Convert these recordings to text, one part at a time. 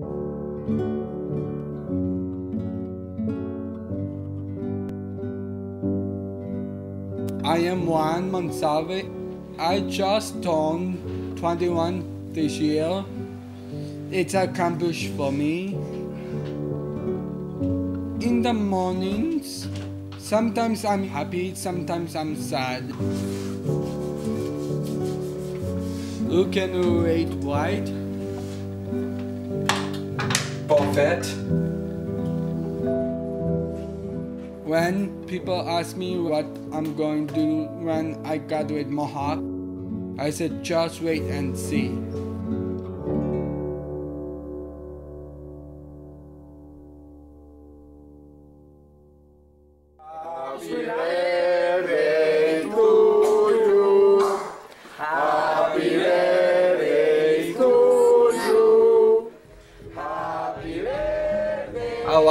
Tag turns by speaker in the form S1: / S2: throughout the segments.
S1: I am Juan Monsalve. I just turned 21 this year. It's a campus for me. In the mornings, sometimes I'm happy, sometimes I'm sad. Who can rate white?
S2: Perfect.
S1: When people ask me what I'm going to do when I graduate Mohawk, I said just wait and see.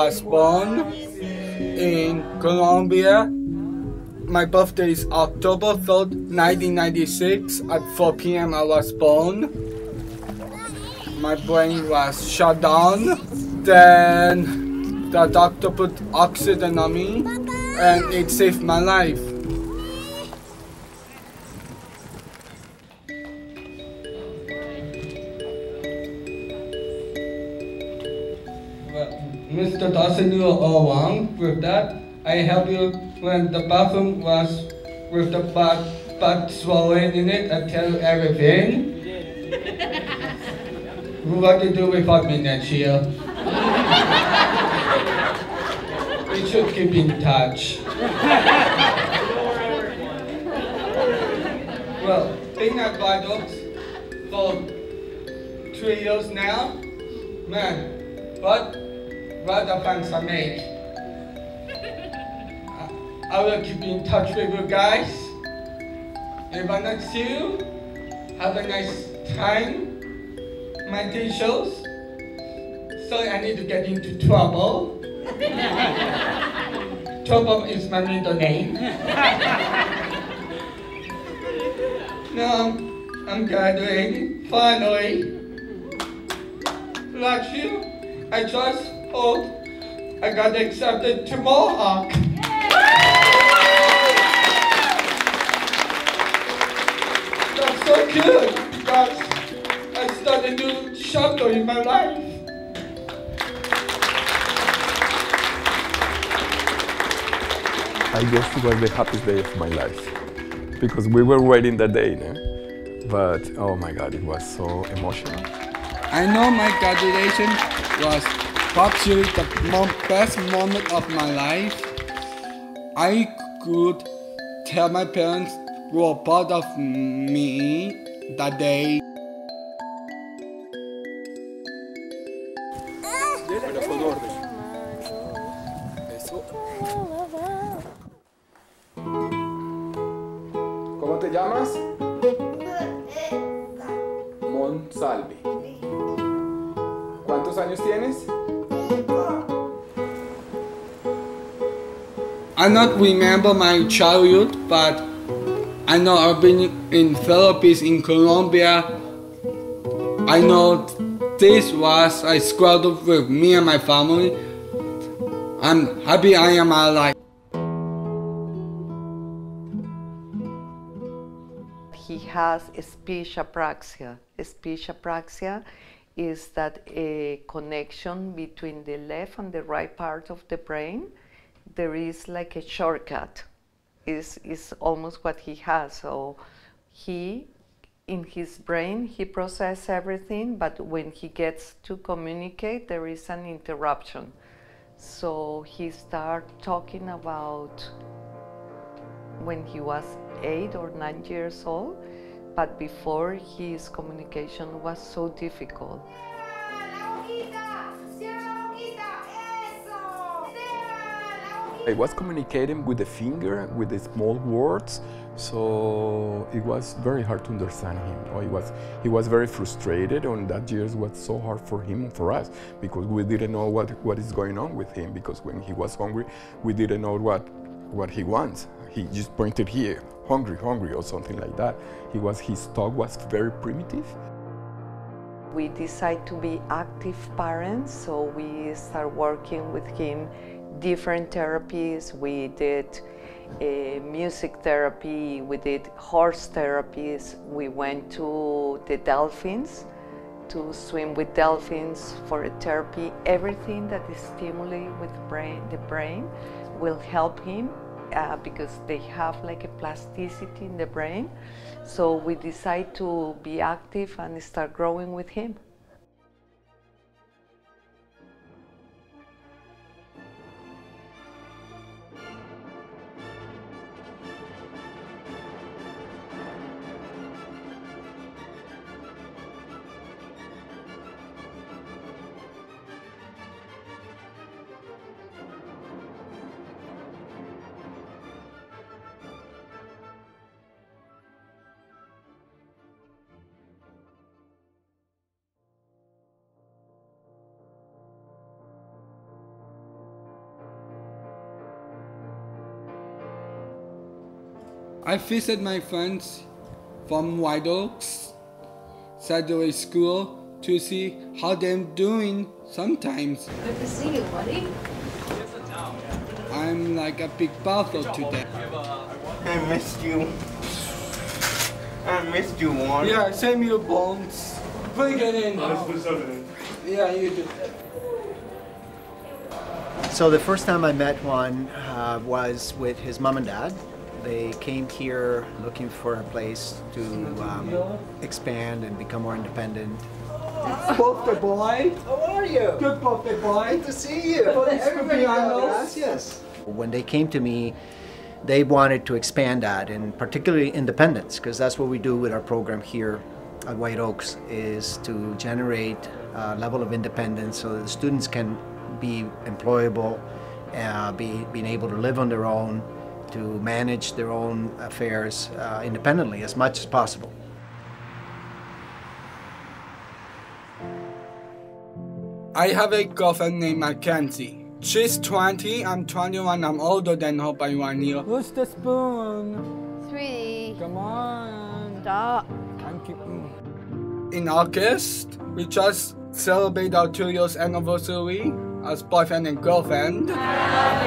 S1: Was born in Colombia. My birthday is October 3rd, 1996. At 4 p.m. I was born. My brain was shut down. Then the doctor put oxygen on me and it saved my life. Mr. Dawson, you are all wrong with that. I helped you when the bathroom was with the butt, butt swollen in it. I tell you everything. what to do without me next year? we should keep in touch. well, being at Vitals for three years now, man, what a fans I make. I, will keep in touch with you guys. If I not see you, have a nice time. My t-shirts. Sorry, I need to get into trouble. trouble is my middle name. now I'm graduating finally. Like you, I just hope I got accepted to Mohawk. That's so good because I started a new chapter in my life.
S3: I guess it was the happiest day of my life because we were waiting that day, no? but oh my god, it was so emotional.
S1: I know my graduation was probably the mo- best moment of my life. I could tell my parents were proud of me that day.
S2: ¿Cómo te llamas? Monsalvi. ¿Cuántos años tienes?
S1: I not remember my childhood, but I know I've been in therapies in Colombia. I know this was I struggled with me and my family. I'm happy I am alive.
S4: he has speech apraxia. Speech apraxia is that a connection between the left and the right part of the brain. There is like a shortcut. Is is almost what he has. So he in his brain he processes everything, but when he gets to communicate, there is an interruption. So he started talking about when he was eight or nine years old, but before his communication was so difficult.
S3: I was communicating with the finger, with the small words, so it was very hard to understand him. Or he was he was very frustrated, and that years was so hard for him and for us because we didn't know what what is going on with him. Because when he was hungry, we didn't know what what he wants. He just pointed here, hungry, hungry, or something like that. He was his talk was very primitive.
S4: we decide to be active parents, so we start working with him different therapies. We did uh, music therapy, we did horse therapies, we went to the dolphins to swim with dolphins for a therapy. Everything that is stimulating with brain, the brain will help him uh, because they have like a plasticity in the brain. So we decide to be active and start growing with him.
S1: I visit my friends from White Oaks Saturday School to see how they're doing sometimes.
S5: Good to see you, buddy.
S1: I'm like a big bother today.
S6: I missed you. I missed you, Juan.
S1: Yeah, send me your bones. Bring it in. Yeah, you do.
S7: So the first time I met Juan uh, was with his mom and dad. They came here looking for a place to um, expand and become more independent.
S1: Birthday boy.
S7: How are you?
S1: Good birthday boy.
S7: to see you.
S1: Feliz cumpleaños.
S7: Gracias. When they came to me, they wanted to expand that, and particularly independence, because that's what we do with our program here at White Oaks, is to generate a level of independence so that the students can be employable, uh, be being able to live on their own, to manage their own affairs uh, independently as much as possible.
S1: I have a girlfriend named Mackenzie. She's 20, I'm 21, I'm older than her by one year. Where's the spoon?
S5: Three.
S1: Come on.
S5: Stop.
S1: I'm keeping. In August, we just celebrate our two years anniversary as boyfriend and girlfriend.
S5: I'm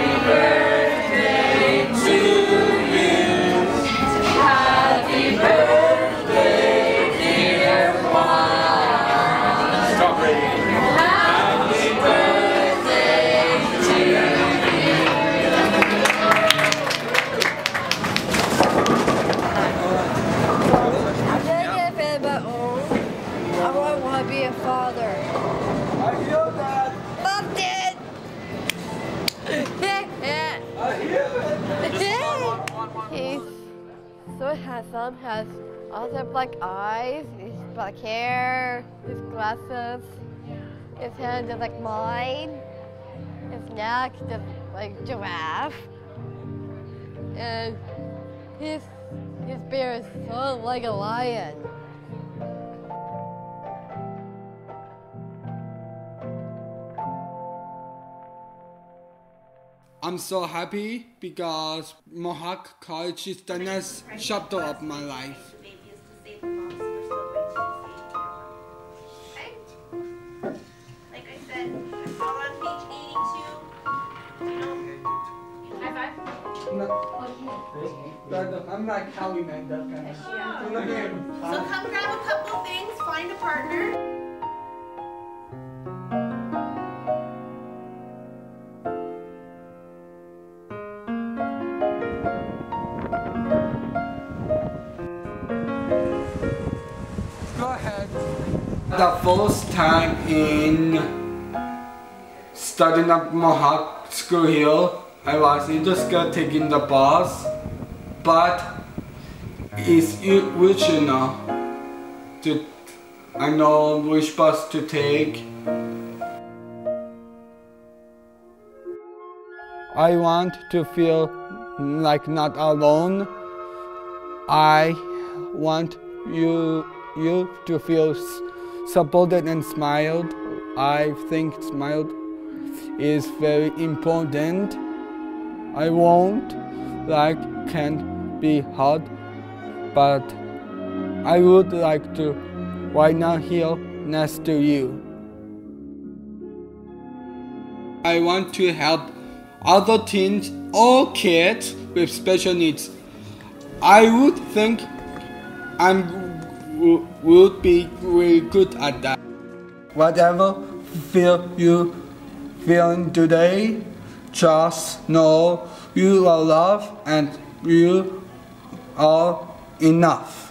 S5: so handsome. Has also black eyes. His black hair. His glasses. His hands are like mine. His neck is like giraffe. And his his beard is so like a lion.
S1: I'm so happy because Mohawk College is the next chapter of my life.
S8: Like I said, it's all on page 82. You know, high five.
S1: I'm like Howie Mandel kind of.
S8: So come grab a couple things, find a partner.
S1: The first time in starting up Mohawk School here, I was either scared taking the bus, but it's original. To, I know which bus to take. I want to feel like not alone. I want you you to feel supported and smiled. I think smiled is very important. I won't like can't be hard, but I would like to right now here next to you. I want to help other teens or kids with special needs. I would think I would be really good at that. Whatever feel you feeling today, just know you are loved and you are enough.